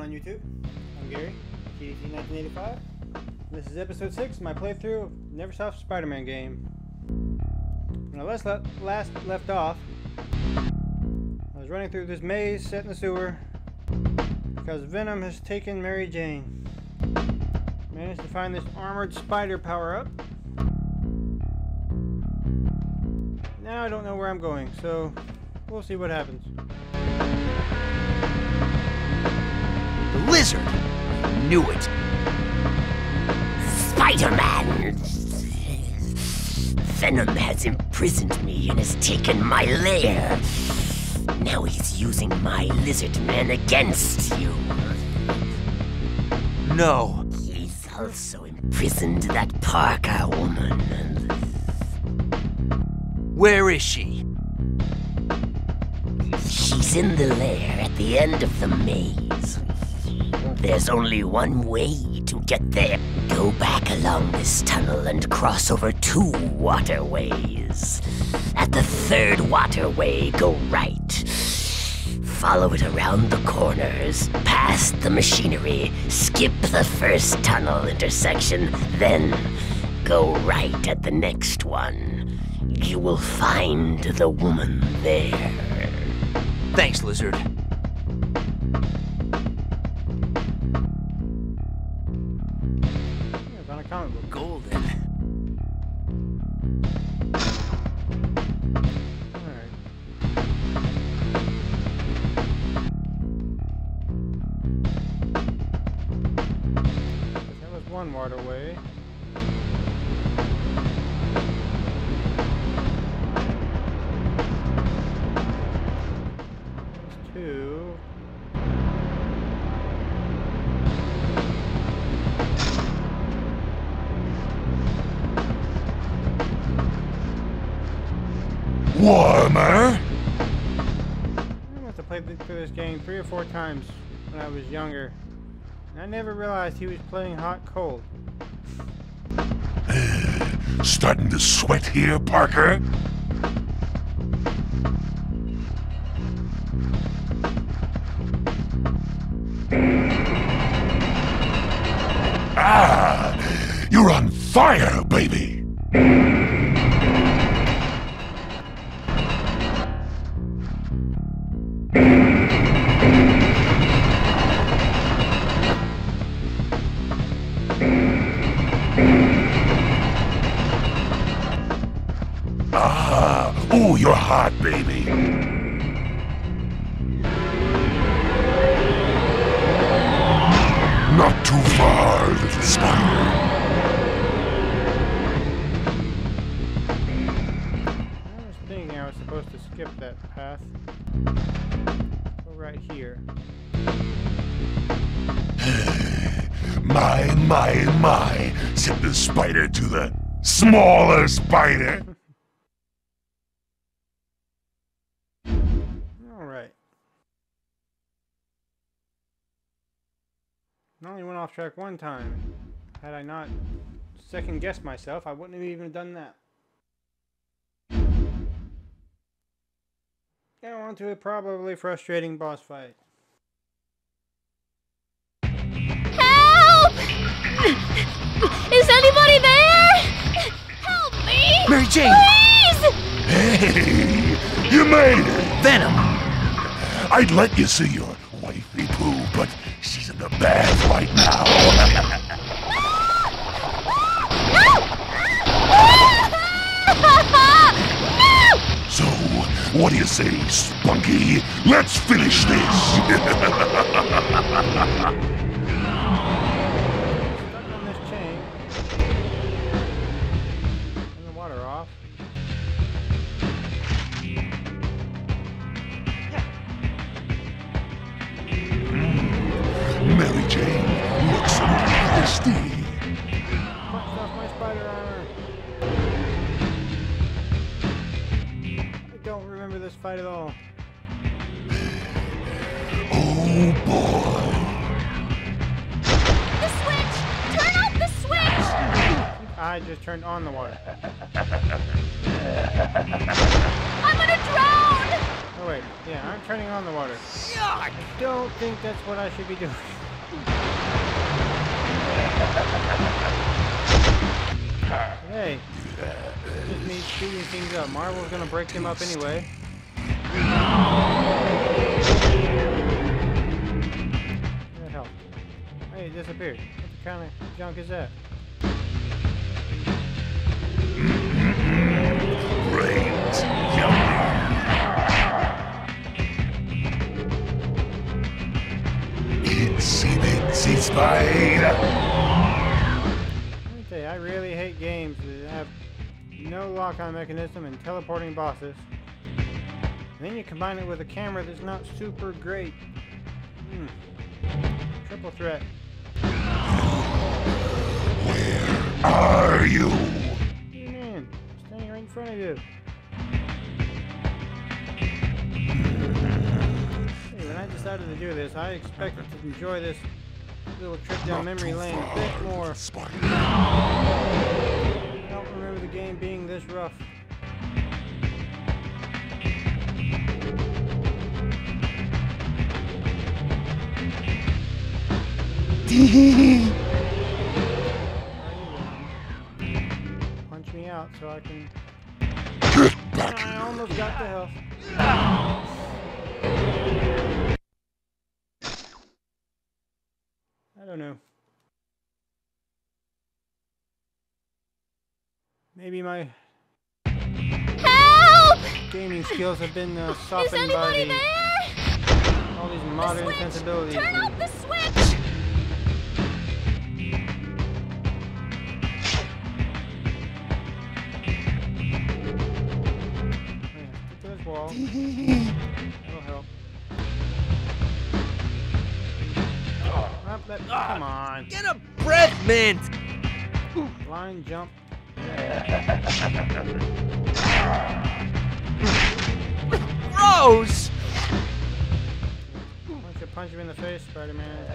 going on YouTube? I'm Gary, TDT1985. This is episode 6 of my playthrough of Neversoft Spider-Man game. When I last, le last left off, I was running through this maze set in the sewer because Venom has taken Mary Jane. Managed to find this armored spider power-up. Now I don't know where I'm going, so we'll see what happens. Lizard! Knew it! Spider-Man! Venom has imprisoned me and has taken my lair. Now he's using my lizard man against you. No. He's also imprisoned that Parker woman. Where is she? She's in the lair at the end of the maze. There's only one way to get there. Go back along this tunnel and cross over two waterways. At the third waterway, go right. Follow it around the corners, past the machinery, skip the first tunnel intersection, then go right at the next one. You will find the woman there. Thanks, lizard. Warmer? I must have played through this game three or four times when I was younger. And I never realized he was playing hot cold. Starting to sweat here, Parker? Ah! You're on fire, baby! Ah! ooh, you're hot, baby! Not too far, little spider. I was thinking I was supposed to skip that path. Go right here. My, my, my, said the spider to the smaller spider. Off track one time. Had I not second guessed myself, I wouldn't have even done that. Now on to a probably frustrating boss fight. Help! Is anybody there? Help me! Mary Jane! Please! Hey, you made it. Venom! I'd let you see your wifey poo, but she's in the bath right now. no! so, what do you say, Spunky? Let's finish this. this fight at all. Oh boy. The switch! Turn off the switch! I just turned on the water. I'm gonna drown! Oh wait, yeah, I'm turning on the water. Yuck! Don't think that's what I should be doing. Hey, just me speeding things up. Marvel's gonna break them up anyway. What the hell? Hey, it disappeared. What kind of junk is that? Brains. Yummy. Itsy bitsy spider. Let me tell you, I really hate games that have no lock-on mechanism and teleporting bosses. And then you combine it with a camera that's not super great. Hmm. Triple threat. Where are you? You? Standing right in front of you. Hey, when I decided to do this, I expected to enjoy this little trip down memory lane a bit more. I don't remember the game being this rough. Punch me out so I can. Get back I here. almost got the health. I don't know. Maybe my Help! gaming skills have been uh, Is softened by the, there? all these modern switch! sensibilities. Turn off the switch! That'll help. Up that, come on. Get a breath mint! Line jump. Gross! Why don't you punch him in the face, Spider-Man?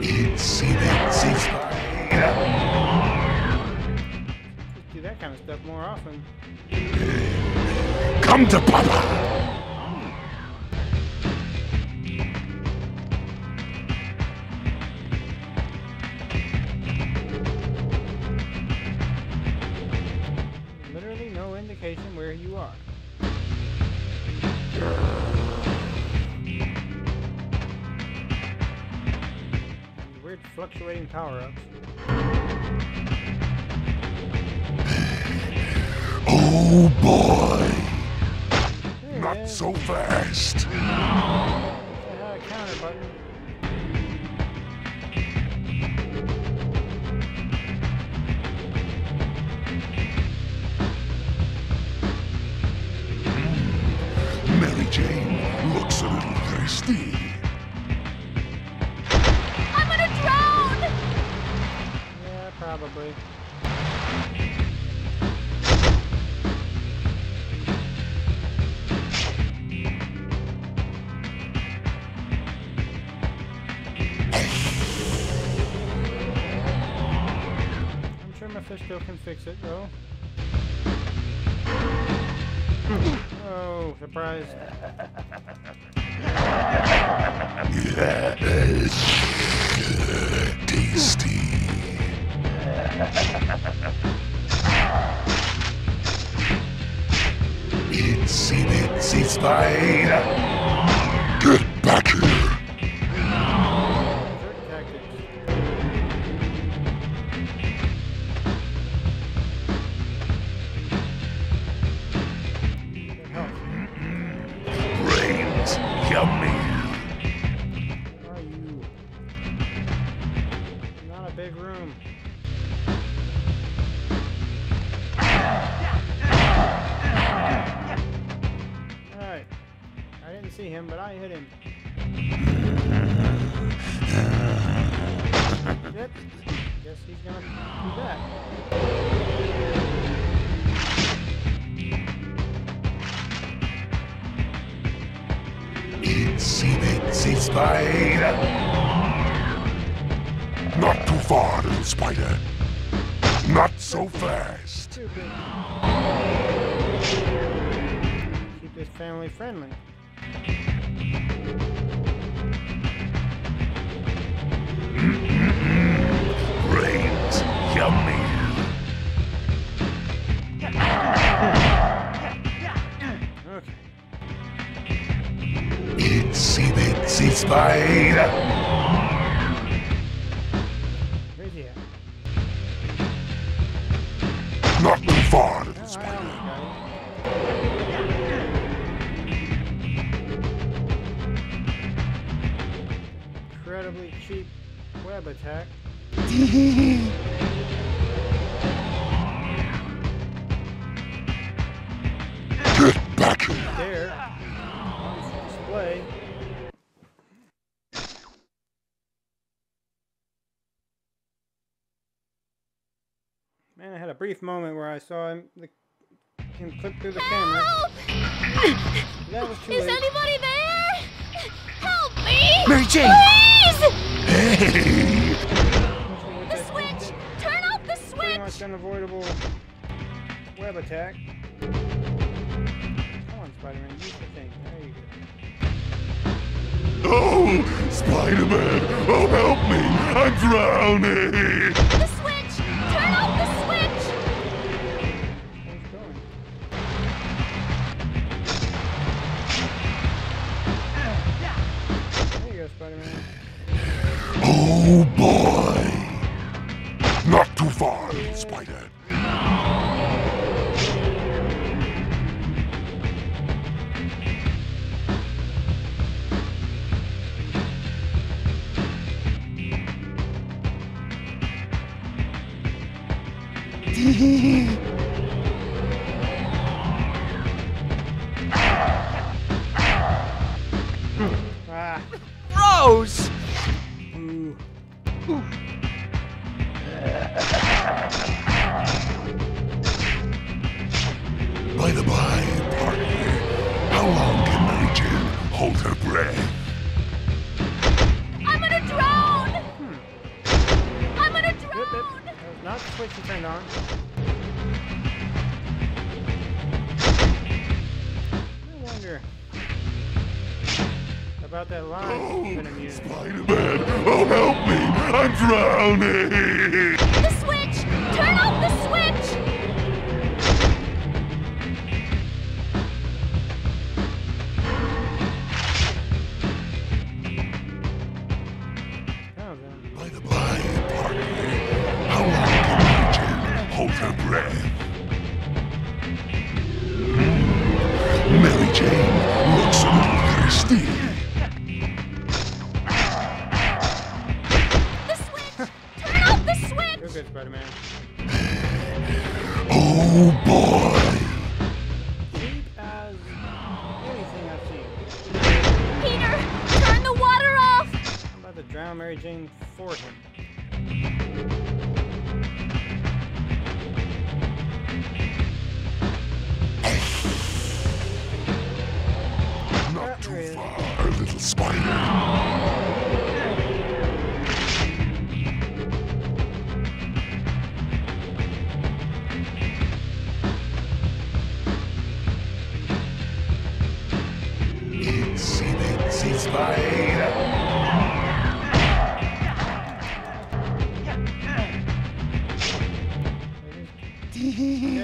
Itsy bitsy spider. Just do that kind of stuff more often. Come to Papa. Literally no indication where you are. Weird fluctuating power-ups. Oh boy. Not is. so fast. I had a counter button. Mary Jane looks a little thirsty. Fix it, though. oh, surprise. Tasty. Itsy bitsy spider. Spider. Not too far, little spider. Not so fast. Stupid. is family friendly. Spider. Where's he at? Not too far, little I spider. almost got him. Incredibly cheap web attack. Man, I had a brief moment where I saw him, the, him clip through the camera. Help! That was too Is late. anybody there? Help me! Mary Jane! Please! Hey, The switch! Turn off the Pretty much unavoidable web attack. Come on, Spider-Man, use the thing. There you go. oh, Spider-Man, oh help me, I'm drowning. Go, Spider-Man. Oh boy. Not too far, spider.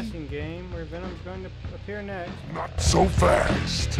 guessing game where Venom's going to appear next. Not so fast.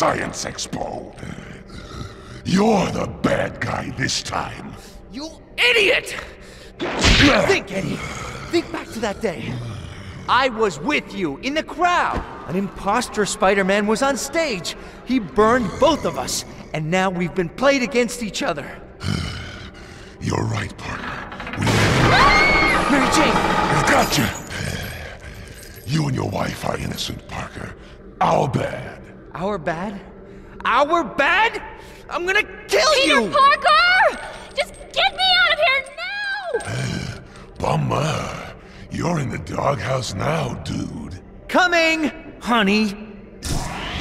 Science Expo. You're the bad guy this time. You idiot! Think, Eddie. Think back to that day. I was with you in the crowd. An imposter Spider Man was on stage. He burned both of us, And now we've been played against each other. You're right, Parker. We ah! Mary Jane! gotcha. You and your wife are innocent, Parker. Our bad. Our bad? Our bad? I'm gonna kill Peter you! Parker! Just get me out of here now! Bummer. You're in the doghouse now, dude. Coming, honey.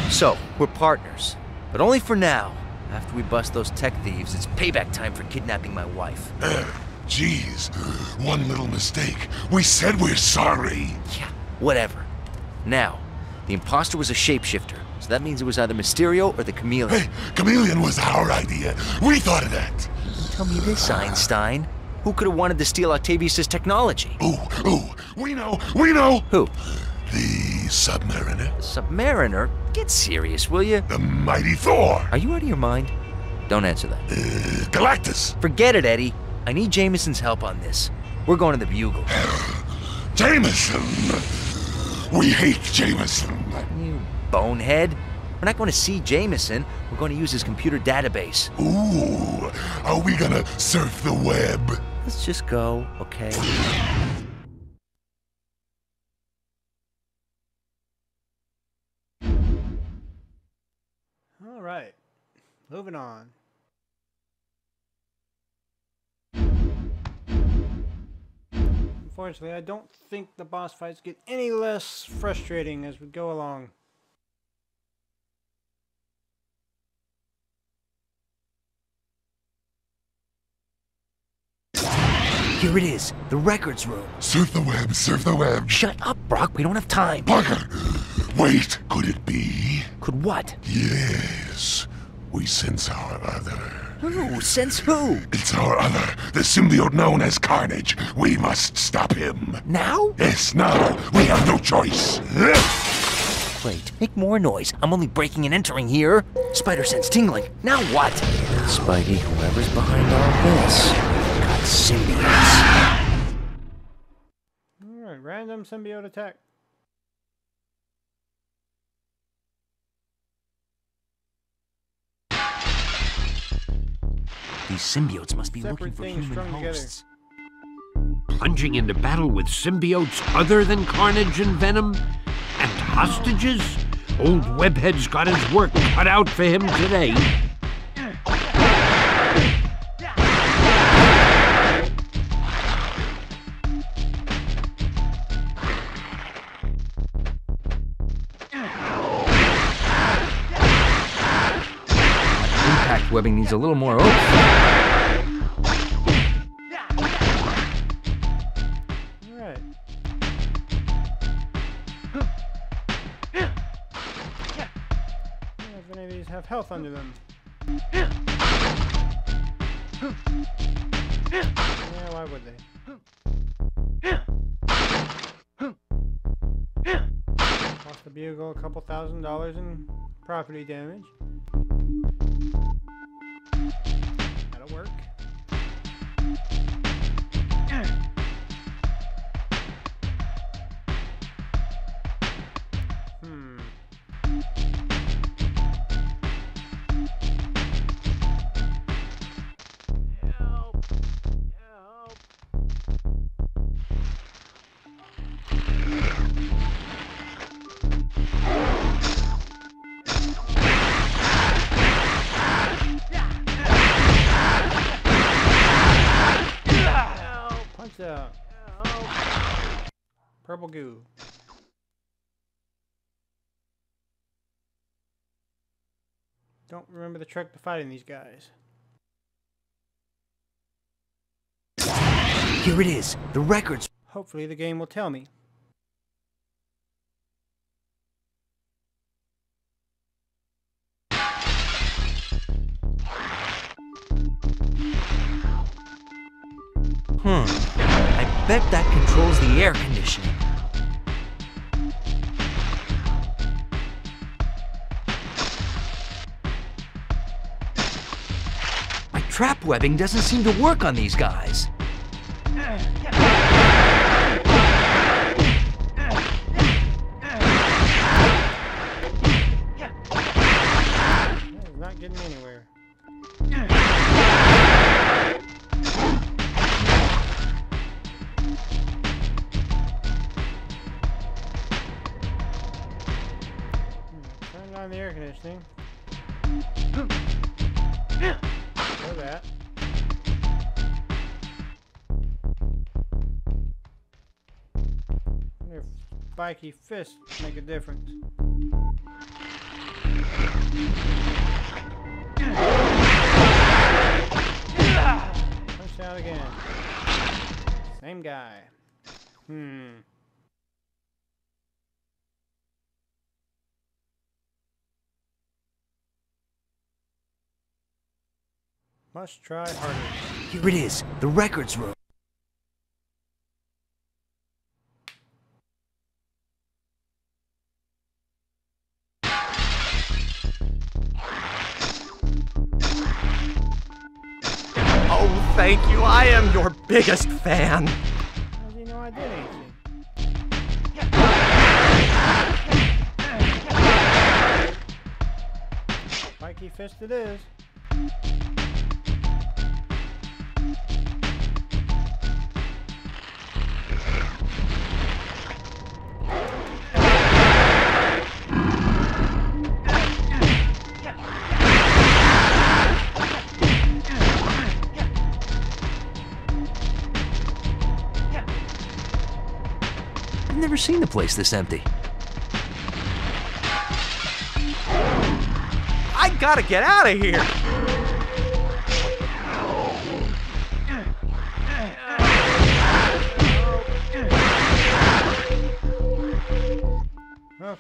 So, we're partners, but only for now. After we bust those tech thieves, it's payback time for kidnapping my wife. Uh, Jeez, one little mistake. We said we're sorry. Yeah, whatever. Now, the imposter was a shapeshifter, so that means it was either Mysterio or the Chameleon. Hey, Chameleon was our idea. We thought of that. Tell me this, Einstein. Who could have wanted to steal Octavius' technology? Ooh, ooh, we know, we know. Who? The Submariner, Submariner? Get serious, will you? the mighty Thor, Are you out of your mind? Don't answer that. uh, Galactus, Forget it, Eddie. I need Jameson's help on this. We're going to the Bugle. Jameson. We hate Jameson. You bonehead. We're not going to see Jameson. We're going to use his computer database. Ooh, are we gonna surf the web? Let's just go, okay? All right, moving on. Unfortunately, I don't think the boss fights get any less frustrating as we go along. Here it is, the records room. Surf the web, surf the web. Shut up, Brock. We don't have time. Parker, wait, could it be? Could what? Yes, we sense our other. Who? Since who? It's our other, the symbiote known as Carnage. We must stop him. Now? Yes, now. We have no choice. Wait, make more noise. I'm only breaking and entering here. Spider sense tingling. Now what? Spidey, whoever's behind all this. Symbiotes. Alright, random symbiote attack. These symbiotes must be Separate looking for human strung together. hosts. plunging into battle with symbiotes other than Carnage and Venom? And hostages? Old Webhead's got his work cut out for him today. Needs a little more. Alright. Health under them. Yeah, why would they? Cost the bugle a couple thousand dollars in property damage. Purple goo. Don't remember the trick to fighting these guys. Here it is, the records. Hopefully the game will tell me. Hmm. I bet that controls the air conditioning. Trap webbing doesn't seem to work on these guys. Spiky make a difference. Punch out again. Same guy. Hmm. Must try harder. Here it is, the records room. Biggest fan. How does he know I did anything? Spiky fist it is. Seen the place this empty. I gotta get out of here. Help.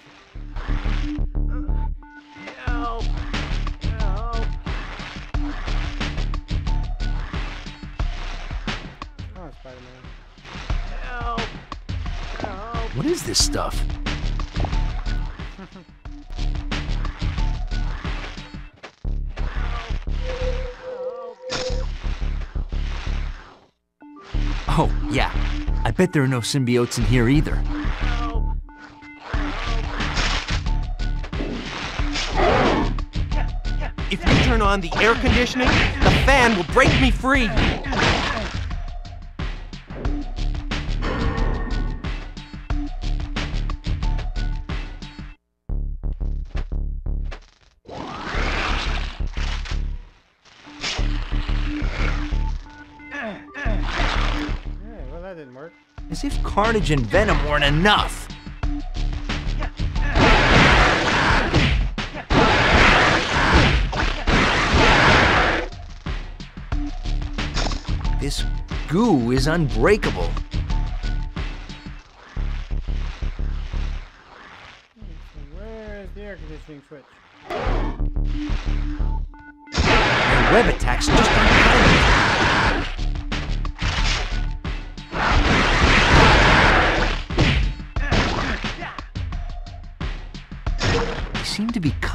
Help. Come Spider-Man. Help. What is this stuff? Oh, yeah. I bet there are no symbiotes in here either. If you turn on the air conditioning, the fan will break me free. Didn't work. As if Carnage and Venom weren't enough. This goo is unbreakable.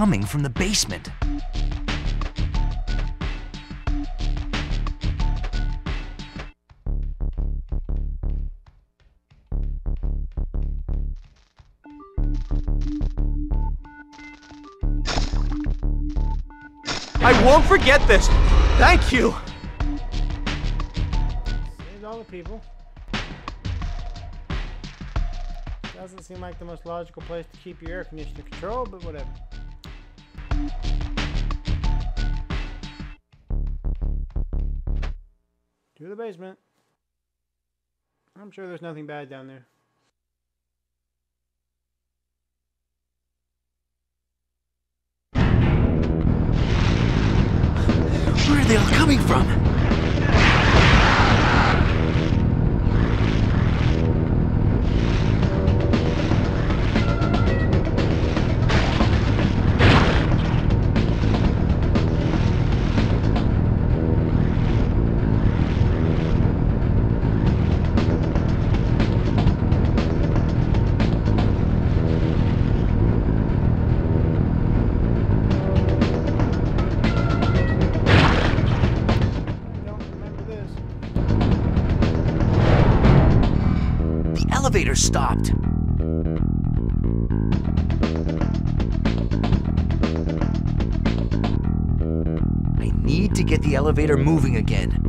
Coming from the basement. I won't forget this. Thank you. Saved all the people. Doesn't seem like the most logical place to keep your air conditioner control, but whatever. To the basement. I'm sure there's nothing bad down there. Where are they all coming from? The elevator moving again.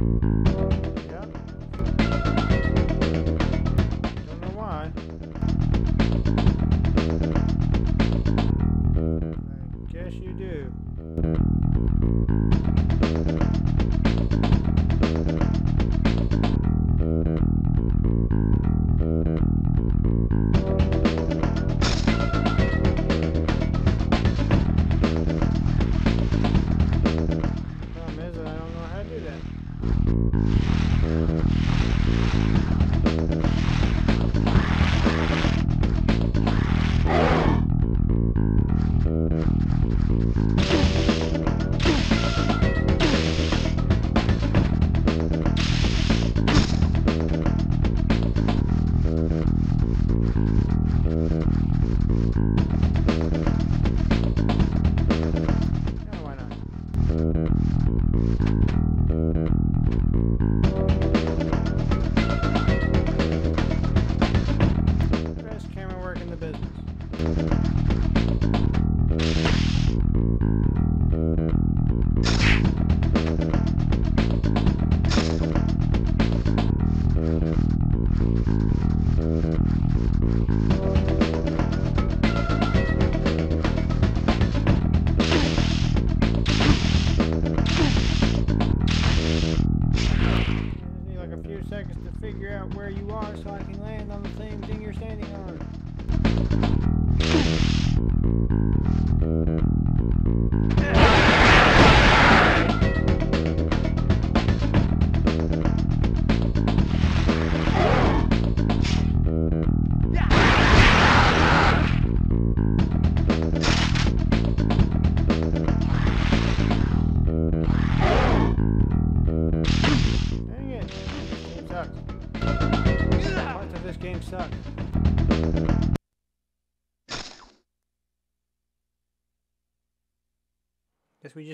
Can land on the same thing you're standing on.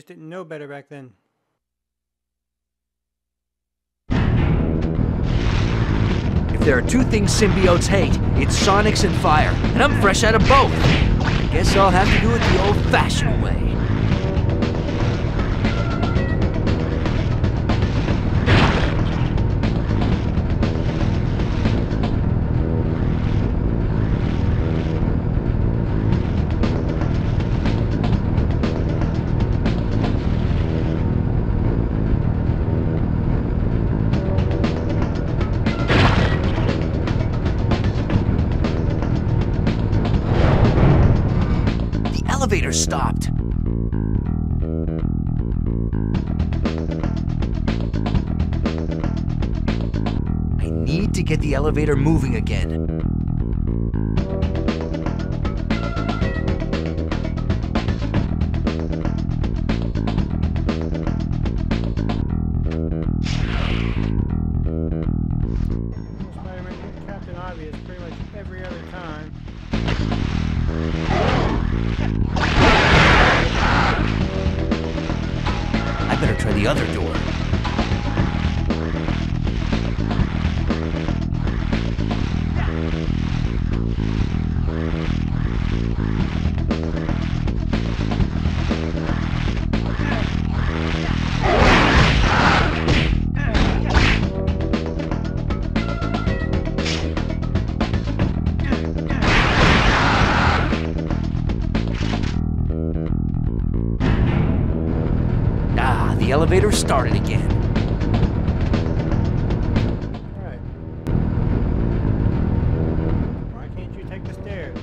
Just didn't know better back then. If there are two things symbiotes hate, it's Sonics and fire, and I'm fresh out of both. I guess I'll have to do it the old-fashioned way. Elevator stopped. I need to get the elevator moving again. Elevator started again. Alright. Why can't you take the stairs?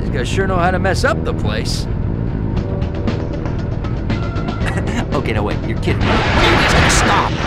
These guys sure know how to mess up the place. Okay, away. you're kidding me. When are you guys gonna stop?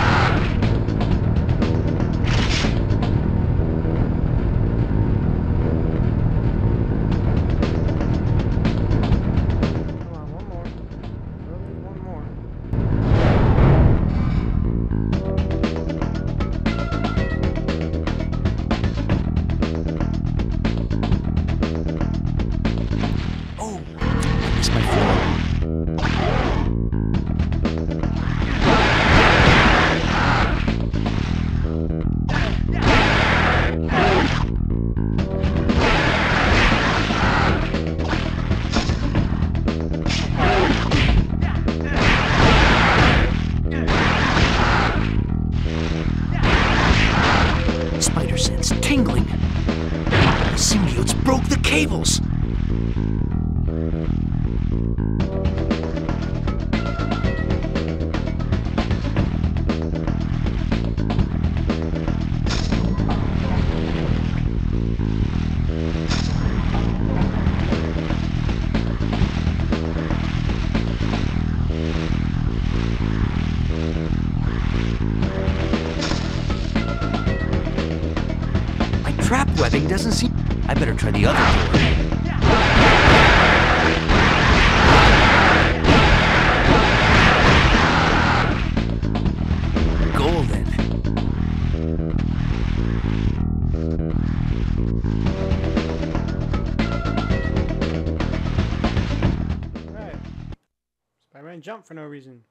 try the other door. jump for no reason.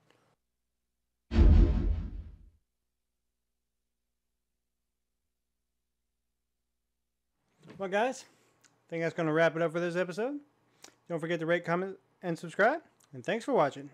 Well, guys, think that's going to wrap it up for this episode. Don't forget to rate, comment, and subscribe. And thanks for watching.